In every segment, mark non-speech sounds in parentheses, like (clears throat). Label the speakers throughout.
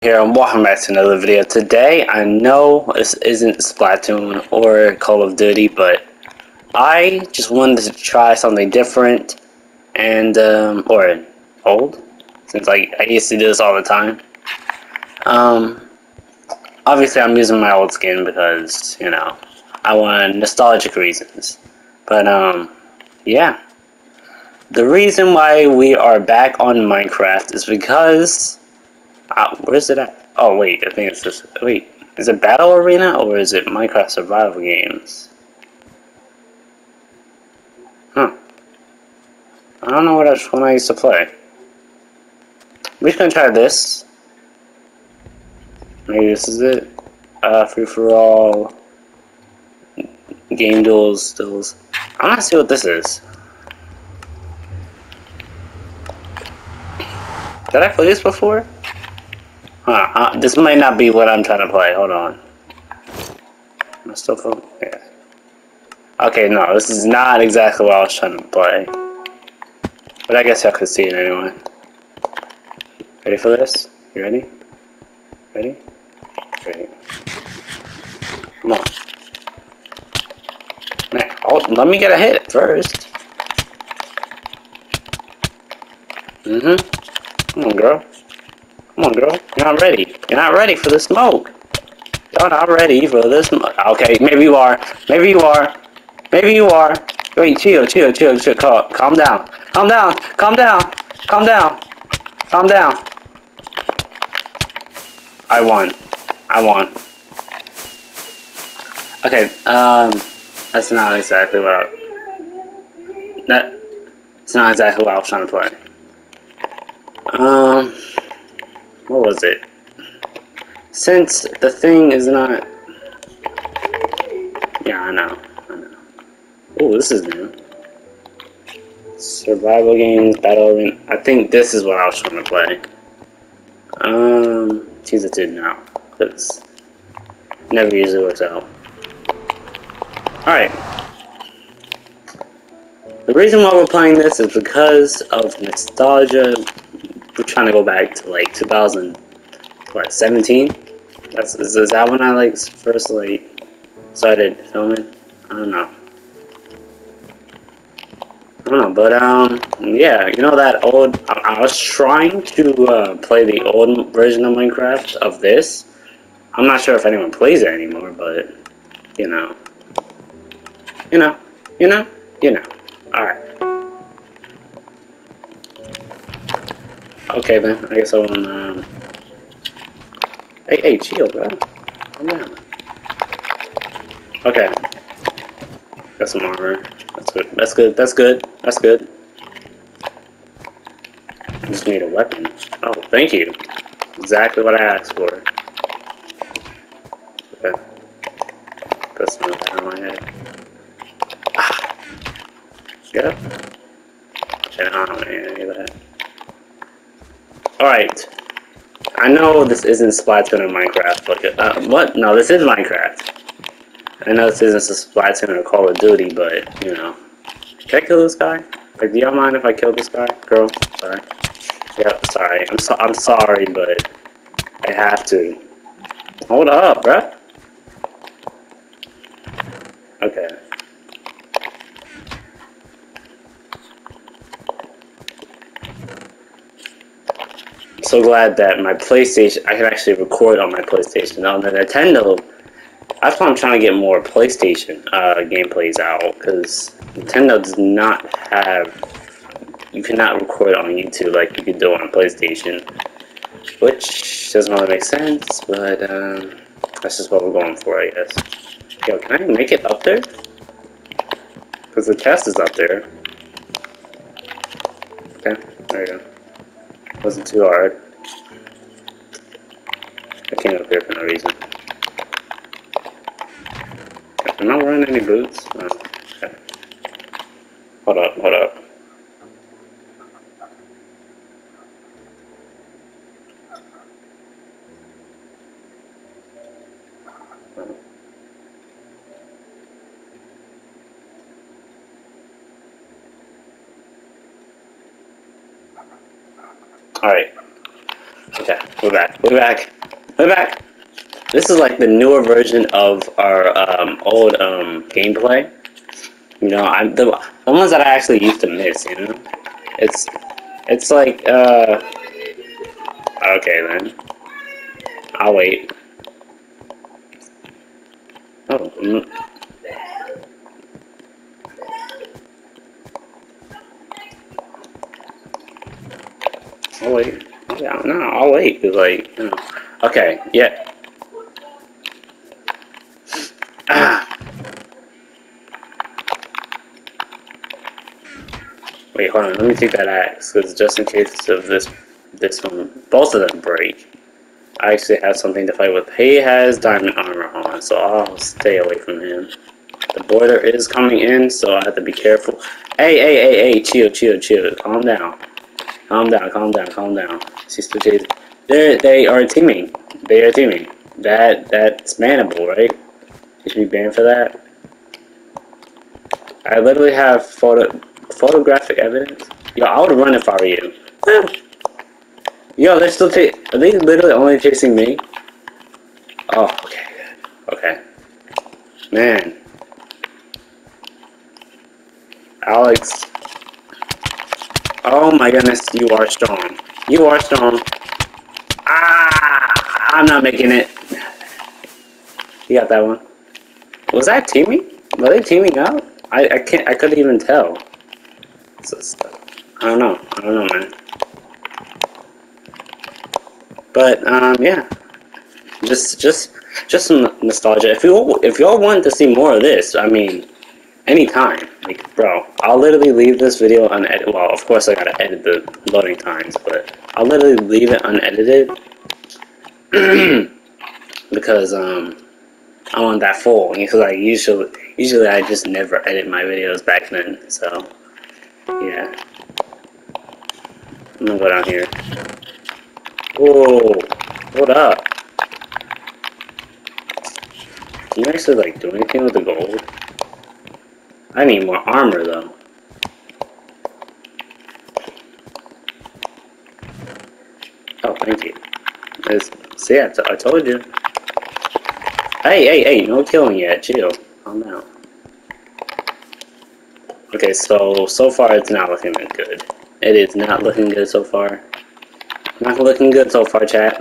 Speaker 1: Here back to another video. Today, I know this isn't Splatoon or Call of Duty, but I just wanted to try something different and, um, or old, since I, I used to do this all the time. Um, obviously I'm using my old skin because, you know, I want nostalgic reasons. But, um, yeah. The reason why we are back on Minecraft is because uh, where's it at? Oh wait, I think it's this. Wait, is it Battle Arena or is it Minecraft Survival Games? Huh. I don't know what else one I used to play. We're just gonna try this. Maybe this is it. Uh, free for all. Game duels, stills. I wanna see what this is. Did I play this before? Uh, this might not be what I'm trying to play. Hold on. Am I still focused? Yeah. Okay, no, this is not exactly what I was trying to play. But I guess y'all could see it anyway. Ready for this? You ready? Ready? Ready. Come on. Man, oh, let me get a hit first. Mm-hmm. Come on, girl. Come on, girl. You're not ready. You're not ready for the smoke. You're not ready for smoke. Okay, maybe you are. Maybe you are. Maybe you are. Wait, chill, chill, chill, chill. Calm, calm down. Calm down. Calm down. Calm down. Calm down. I won. I won. Okay, um, that's not exactly what I, that, it's not exactly what I was trying to play. Um, what was it? Since the thing is not... Yeah, I know. I know. Oh, this is new. Survival games, battle... I think this is what I was trying to play. Um, choose it to now. Because never usually works out. Alright. The reason why we're playing this is because of nostalgia trying to go back to like 2000, what 17? That's is, is that when I like first like started filming? I don't know. I don't know, but um, yeah, you know that old. I, I was trying to uh, play the old version of Minecraft of this. I'm not sure if anyone plays it anymore, but you know, you know, you know, you know. All right. Okay then, I guess I want um Hey hey chill bro. Calm down. Okay. Got some armor. That's good. That's good. That's good. That's good. I just need a weapon. Oh, thank you. Exactly what I asked for. Okay. Put some of that on my head. Ah. Get up. I don't want any of that. Alright. I know this isn't Splatoon or Minecraft, but, uh, what? No, this is Minecraft. I know this isn't Splatoon or Call of Duty, but, you know. Can I kill this guy? Like, do y'all mind if I kill this guy? Girl? Sorry. Yep, sorry. I'm, so I'm sorry, but I have to. Hold up, bruh. Okay. So glad that my PlayStation, I can actually record on my PlayStation. On the Nintendo, that's why I'm trying to get more PlayStation uh, gameplays out, because Nintendo does not have, you cannot record on YouTube like you can do on PlayStation, which doesn't really make sense, but um, that's just what we're going for, I guess. Yo, can I make it up there? Because the chest is up there. Okay, there you go. Wasn't too hard. I came up here for no reason. I'm I wearing any boots? No. Okay. Hold up, hold up. Alright. Okay. We're back. We're back. We're back. This is like the newer version of our um, old um, gameplay. You know, I'm the, the ones that I actually used to miss. You know, it's it's like uh. Okay then. I'll wait. Oh. Mm. I'll wait. Yeah, no, I'll wait. Cause like, okay, yeah. Ah. (clears throat) Wait, hold on. Let me take that axe, because just in case of this, this one, both of them break. I actually have something to fight with. He has diamond armor on, so I'll stay away from him. The border is coming in, so I have to be careful. Hey, hey, hey, hey, chill, chill, chill. Calm down. Calm down, calm down, calm down. Still chasing. They they are teaming. They are teaming. That that's bannable, right? You should be banned for that. I literally have photo photographic evidence. Yo, I would run if I were you. Yo, they're still Are they literally only chasing me? Oh, okay. Okay. Man. Alex. Oh my goodness, you are strong. You are strong. Ah, I'm not making it. You got that one. Was that teaming? Were they teaming up? I, I can't, I couldn't even tell. Just, I don't know. I don't know, man. But, um, yeah. Just, just, just some nostalgia. If you, if y'all want to see more of this, I mean, anytime. Like, bro, I'll literally leave this video unedited. Well, of course I gotta edit the loading times, but I'll literally leave it unedited. (clears throat) because, um, I want that full. Because, like, usually, usually I just never edit my videos back then, so, yeah. I'm gonna go down here. Whoa, what up. Can you actually, like, do anything with the gold? I need more armor though. Oh, thank you. It's, see, I, told you. Hey, hey, hey, no killing yet. Chill. Calm down. Okay, so, so far it's not looking good. It is not looking good so far. Not looking good so far, chat.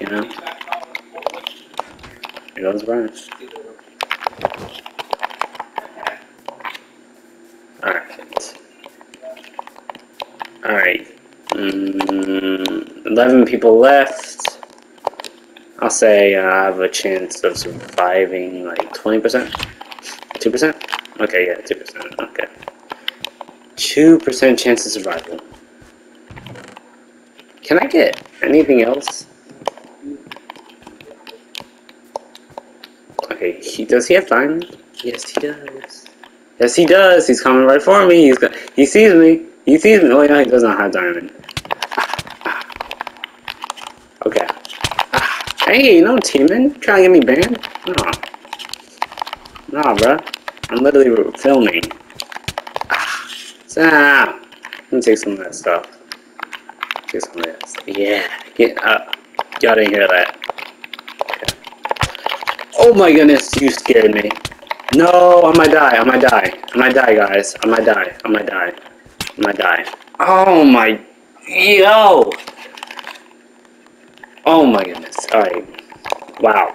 Speaker 1: You know? Here goes Brian. Alright. Alright. Mm, 11 people left. I'll say uh, I have a chance of surviving like 20%? 2%? Okay, yeah, 2%. Okay. 2% chance of survival. Can I get anything else? Okay, he does he have diamond? Yes, he does. Yes, he does. He's coming right for me. He's got, he sees me. He sees me. Oh yeah, he does not have diamond. Okay. Hey, you know, teaming. Trying to get me banned? Nah. Nah, bruh. I'm literally filming. Ah. Let me take some of that stuff. Take some of that. Yeah. Get up. Y'all didn't hear that. Okay. Oh my goodness, you scared me. No, I might die. I might die. I might die, guys. I might die. I might die. Might die. Oh my. Yo! Oh my goodness. Alright. Wow.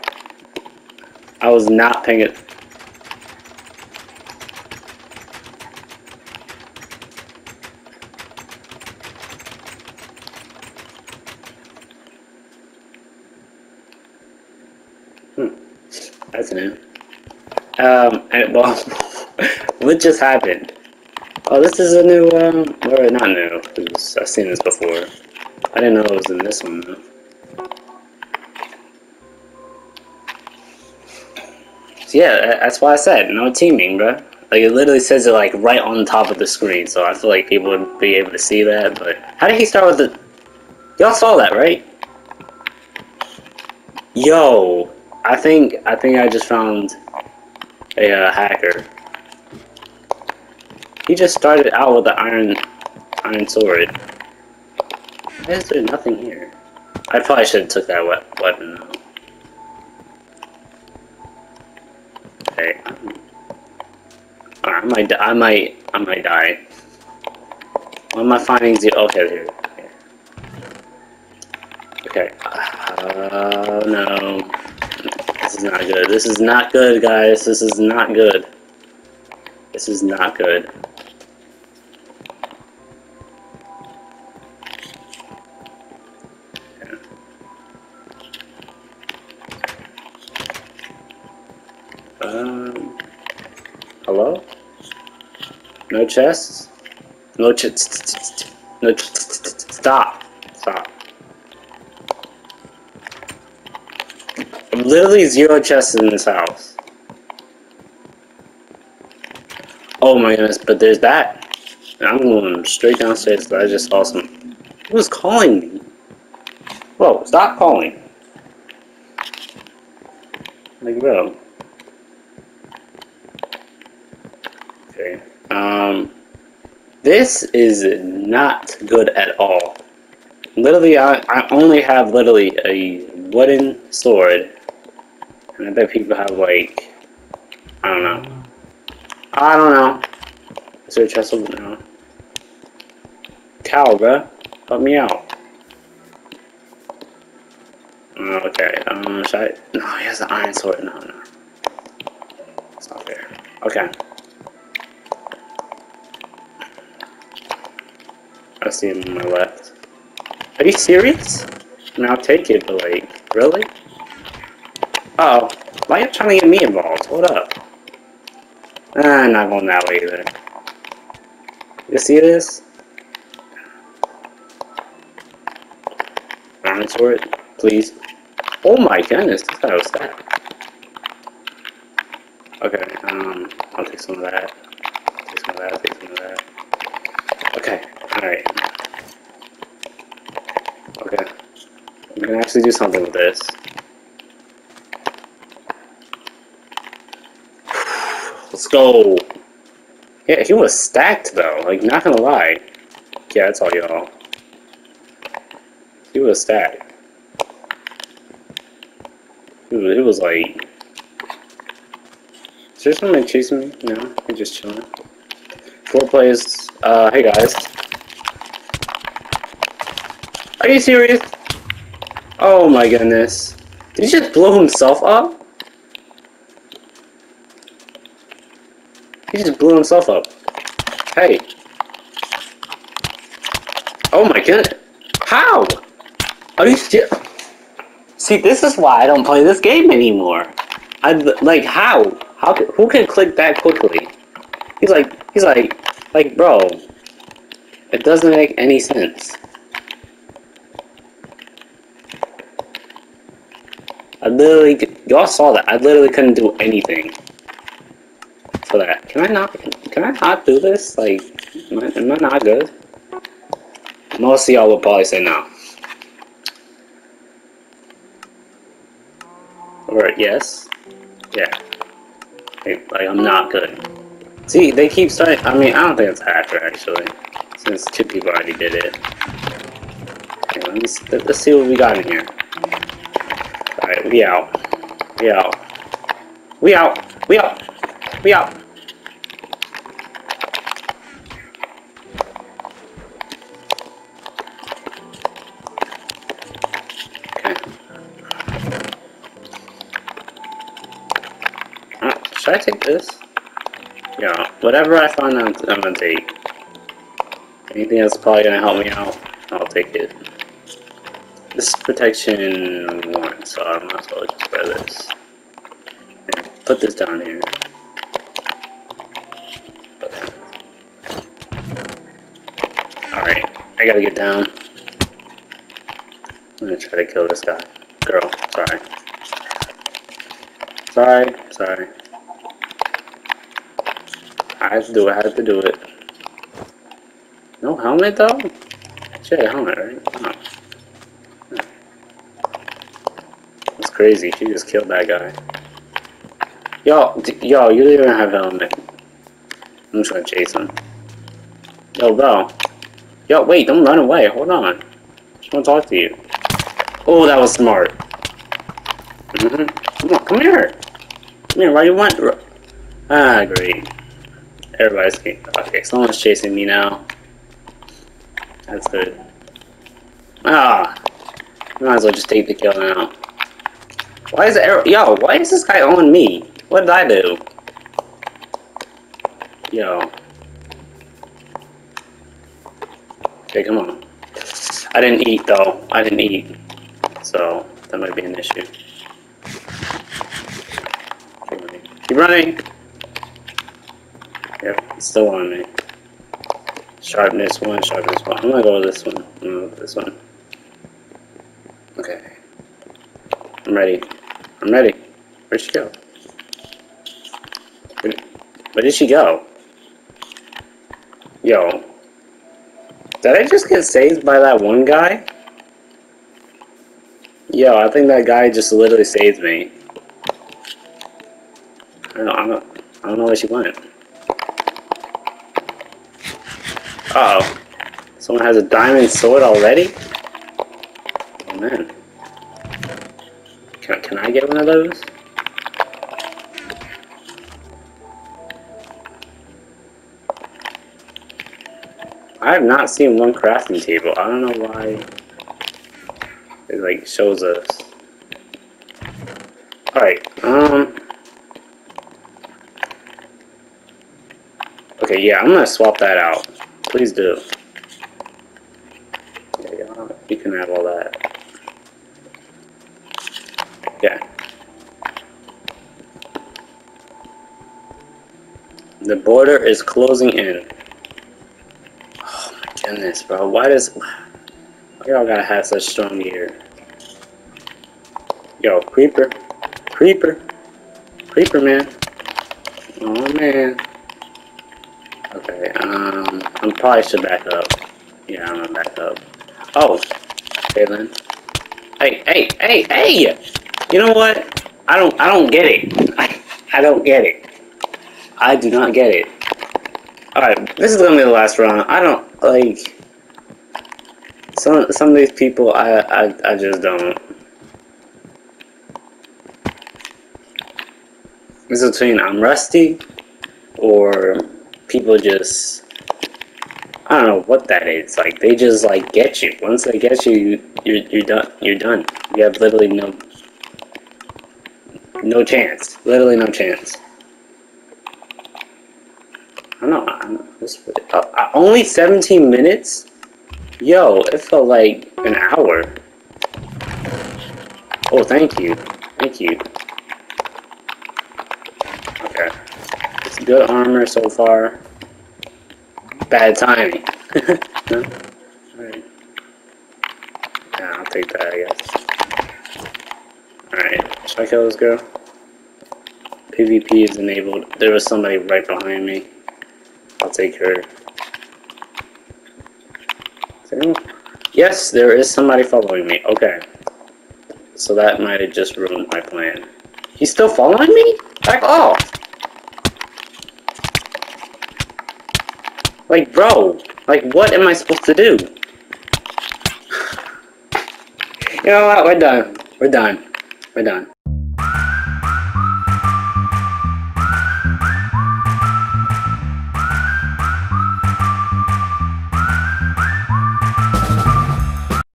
Speaker 1: I was not paying it. Hmm. That's new. Um, and, well, (laughs) what just happened? Oh, this is a new, um, or not new, I've seen this before. I didn't know it was in this one, though. So yeah, that's why I said, no teaming, bro. Like, it literally says it, like, right on top of the screen, so I feel like people would be able to see that, but... How did he start with the... Y'all saw that, right? Yo! I think, I think I just found a uh, hacker. He just started out with the iron iron sword. Why is there nothing here? I probably should have took that we weapon though. Okay. Alright, I might, I might, I might die. What am I finding? Zero. Okay, here. Okay. Oh uh, no. This is not good. This is not good, guys. This is not good. This is not good. No chests? No chests. No chests. Stop. Stop. Literally zero chests in this house. Oh my goodness, but there's that. I'm going straight downstairs I just saw some. Who was calling me? Whoa, stop calling. Like, bro. Okay. Um, this is not good at all. Literally, I, I only have literally a wooden sword. And I bet people have like, I don't know. I don't know. Is there a chest over there? Cow, bruh. Help me out. Okay, um, should I? No, he has an iron sword. No, no. It's not fair. Okay. I see him on my left. Are you serious? Mean, I'll take it, but like, really? Uh oh. Why are you trying to get me involved? Hold up. Ah, not going that way either. You see this? Iron sword, please. Oh my goodness, this guy was stacked. Okay, um, I'll take some of that. Take some of that, take some of that. Alright. Okay. We can actually do something with this. Let's go! Yeah, he was stacked though, like, not gonna lie. Yeah, that's all y'all. He was stacked. It was like... Is there someone chasing me? No, I'm just chilling. Four plays. Uh, hey guys. Are you serious? Oh my goodness. Did he just blow himself up? He just blew himself up. Hey. Oh my goodness. How? Are you still... See, this is why I don't play this game anymore. I like how? How who can click that quickly? He's like he's like like bro. It doesn't make any sense. I literally y'all saw that. I literally couldn't do anything for that. Can I not can I not do this? Like am I, am I not good? Most of y'all will probably say no. Or yes. Yeah. Like, I'm not good. See, they keep starting. I mean, I don't think it's a hacker actually, since two people already did it. Okay, let's, let's see what we got in here. Alright, we out. We out. We out. We out. We out. Uh, should I take this? Yeah, whatever I find I'm, I'm gonna take. Anything that's probably gonna help me out, I'll take it. This is protection 1, so I might as well just wear this. And put this down here. Alright, I gotta get down. I'm gonna try to kill this guy. Girl, sorry. Sorry, sorry. I have to do it, I have to do it. No helmet though? Had helmet, right? Oh. That's crazy, she just killed that guy. Yo, yo, you don't even have a helmet. I'm just gonna chase him. Yo, bro. Yo, wait, don't run away, hold on. I just wanna talk to you. Oh, that was smart. hmm Come on, come here. Come here, why do you want... Ah, great. Everybody's... Okay, someone's chasing me now. That's good. Ah! Might as well just take the kill now. Why is it... Yo, why is this guy on me? What did I do? Yo. Okay, come on. I didn't eat, though. I didn't eat. So, that might be an issue. Keep running. Keep running! Yep, it's still on me. Sharpness one, sharpness one. I'm gonna go with this one. I'm gonna go with this one. Okay. I'm ready. I'm ready. Where'd she go? Where, did she go? Yo. Did I just get saved by that one guy? Yo, I think that guy just literally saved me. I don't, I don't, I don't know where she went. Uh oh. Someone has a diamond sword already? Oh man. Can, can I get one of those? I have not seen one crafting table. I don't know why it like shows us. Alright, um Okay, yeah, I'm gonna swap that out. Please do. Yeah, you can have all that. Yeah. The border is closing in. Oh my goodness, bro. Why does... Why y'all gotta have such strong gear? Yo, creeper. Creeper. Creeper, man. Oh, man. Okay, um, I probably should back up. Yeah, I'm gonna back up. Oh, okay then. Hey, hey, hey, hey! You know what? I don't, I don't get it. I, (laughs) I don't get it. I do not get it. Alright, this is gonna be the last round. I don't, like... Some, some of these people, I, I, I just don't. It's between I'm rusty, or people just I don't know what that is. Like they just like get you. Once they get you, you're you're done. You're done. You have literally no no chance. Literally no chance. I don't know. I'm, this, uh, uh, only 17 minutes. Yo, it felt like an hour. Oh, thank you. Thank you. Okay. It's good armor so far. Bad timing. (laughs) Alright. Yeah, I'll take that, I guess. Alright, should I kill this girl? PvP is enabled. There was somebody right behind me. Take her. Yes, there is somebody following me. Okay. So that might have just ruined my plan. He's still following me? Back off! Like, bro, like, what am I supposed to do? (sighs) You know what? We're done. We're done. We're done.